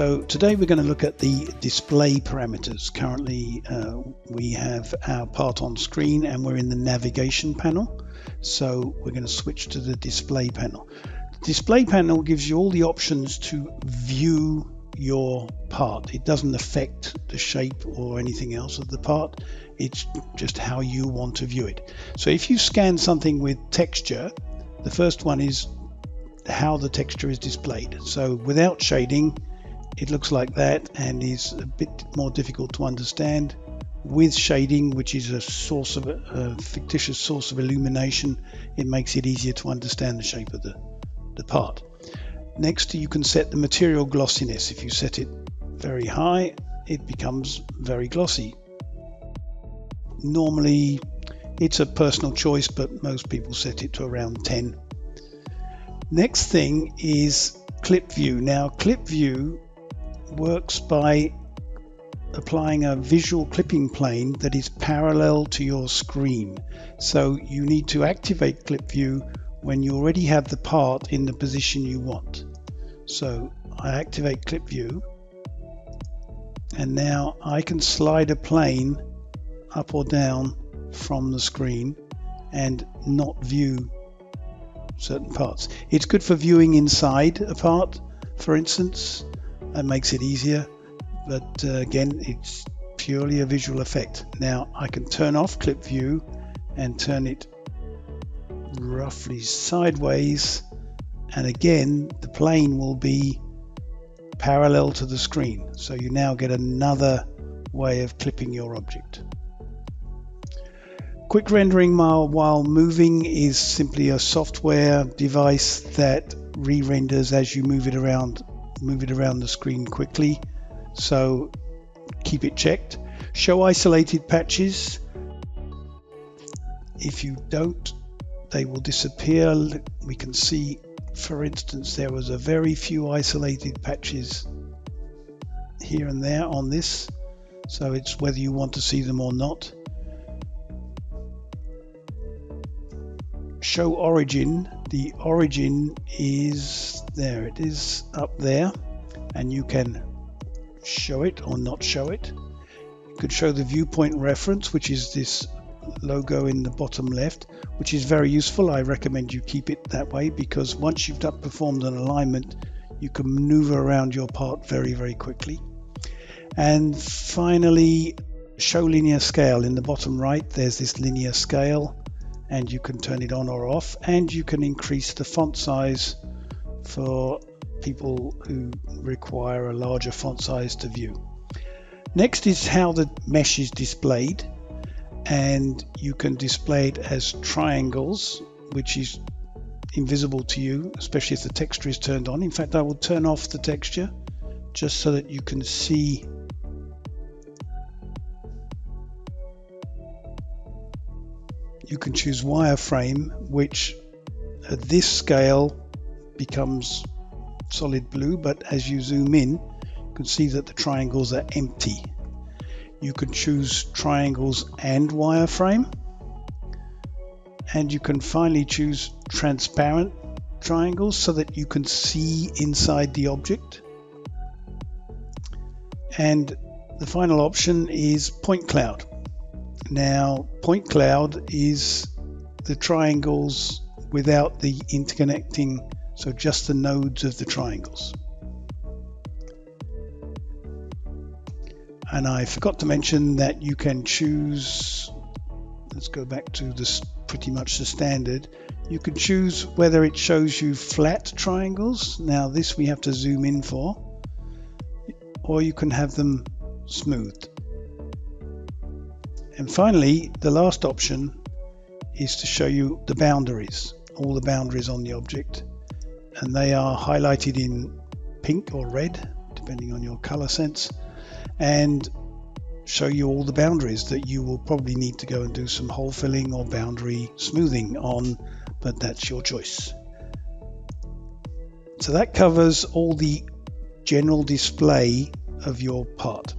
So today we're going to look at the display parameters. Currently uh, we have our part on screen and we're in the navigation panel. So we're going to switch to the display panel. The display panel gives you all the options to view your part. It doesn't affect the shape or anything else of the part. It's just how you want to view it. So if you scan something with texture, the first one is how the texture is displayed. So without shading, it looks like that and is a bit more difficult to understand. With shading, which is a source of a fictitious source of illumination, it makes it easier to understand the shape of the, the part. Next, you can set the material glossiness. If you set it very high, it becomes very glossy. Normally, it's a personal choice, but most people set it to around 10. Next thing is clip view. Now, clip view works by applying a visual clipping plane that is parallel to your screen. So you need to activate clip view when you already have the part in the position you want. So I activate clip view and now I can slide a plane up or down from the screen and not view certain parts. It's good for viewing inside a part, for instance. That makes it easier, but uh, again, it's purely a visual effect. Now I can turn off clip view and turn it roughly sideways and again the plane will be parallel to the screen so you now get another way of clipping your object. Quick rendering while moving is simply a software device that re-renders as you move it around move it around the screen quickly so keep it checked. Show isolated patches. If you don't they will disappear. We can see for instance, there was a very few isolated patches here and there on this, so it's whether you want to see them or not. Show origin. The origin is there. It is up there, and you can show it or not show it. You could show the viewpoint reference, which is this logo in the bottom left, which is very useful. I recommend you keep it that way because once you've done, performed an alignment, you can maneuver around your part very, very quickly. And finally, show linear scale. In the bottom right, there's this linear scale and you can turn it on or off and you can increase the font size for people who require a larger font size to view. Next is how the mesh is displayed and you can display it as triangles, which is invisible to you, especially if the texture is turned on. In fact, I will turn off the texture just so that you can see you can choose wireframe which at this scale becomes solid blue but as you zoom in you can see that the triangles are empty you can choose triangles and wireframe. And you can finally choose transparent triangles so that you can see inside the object. And the final option is point cloud. Now, point cloud is the triangles without the interconnecting, so just the nodes of the triangles. And I forgot to mention that you can choose, let's go back to this pretty much the standard. You can choose whether it shows you flat triangles. Now this we have to zoom in for, or you can have them smoothed. And finally, the last option is to show you the boundaries, all the boundaries on the object. And they are highlighted in pink or red, depending on your color sense and show you all the boundaries that you will probably need to go and do some hole filling or boundary smoothing on, but that's your choice. So that covers all the general display of your part.